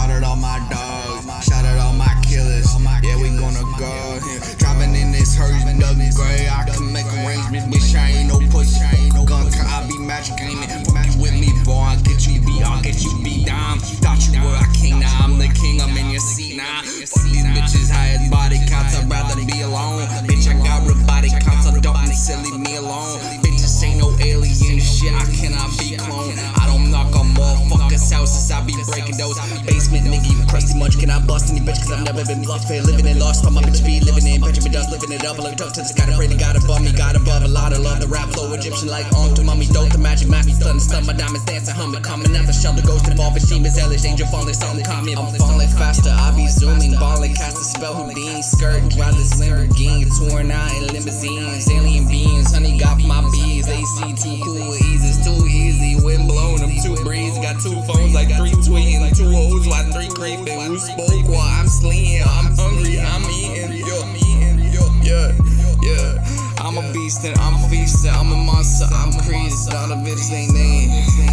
Shout out all my dogs, shout out all my killers. Yeah, we gonna go. Driving in this hearse, Doug Gray. I can make arrangements, bitch. I ain't no pussy. Gun, I be magic gaming. Fuck you with me, boy. I'll get you beat, I'll get you beat down. Thought you were a king, now I'm the king. I'm in your seat now. Fuck these bitches, high as body counts. I'd rather be alone. Bitch, I got robotic counts. I don't be silly me alone. Bitches ain't no alien shit. I cannot be cloned. I don't knock on motherfuckers' houses. I be breaking those basement nigga. You crusty munch. Can I bust any bitch? Cause I've never been. Fair living and lost. All my bitch be living in. Benjamin Dust living it up. I look up to the sky to God above me. God above a lot of love. The rap flow Egyptian like on to mummy. Dope the magic mappy. Stun stun. My diamonds dancing. Humming. Coming out the shelter. Ghost involving demons. Hellish. Angel falling. Something common. I'm falling faster. I be zooming. Balling. Cast a spell. Houdini. Skirt. Ride this Lamborghini. Touring out in limousines. Alien beings. Honey got my bees. AC too cool. Easy. It's too easy. Wind blowing. I'm too breezy. Got two phones like three tweeting. Two hoes like three creeping. Who spoke while I'm sleeping? I'm hungry. I'm eating. Yo, I'm eating. Yo, yeah, yeah. I'm a beast and I'm feasting. I'm a monster. I'm crazy. All the bitches ain't name.